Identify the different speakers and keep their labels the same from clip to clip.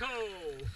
Speaker 1: hole.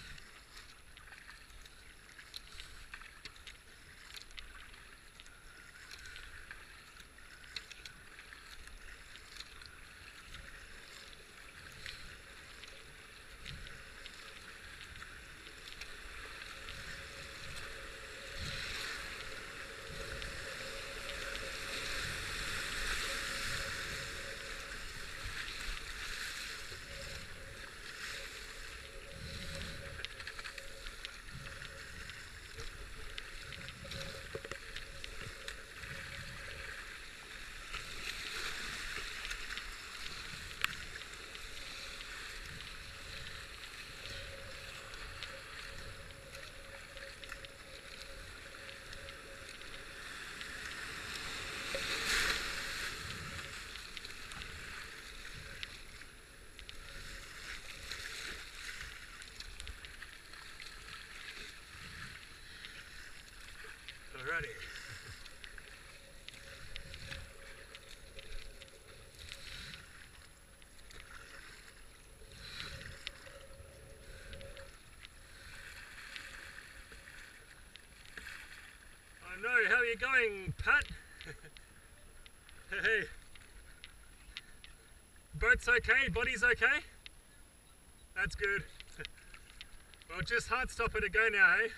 Speaker 1: Alrighty. I know, how are you going, Pat? hey. Boat's okay, body's okay? That's good. well, just hard stopper to go now, hey?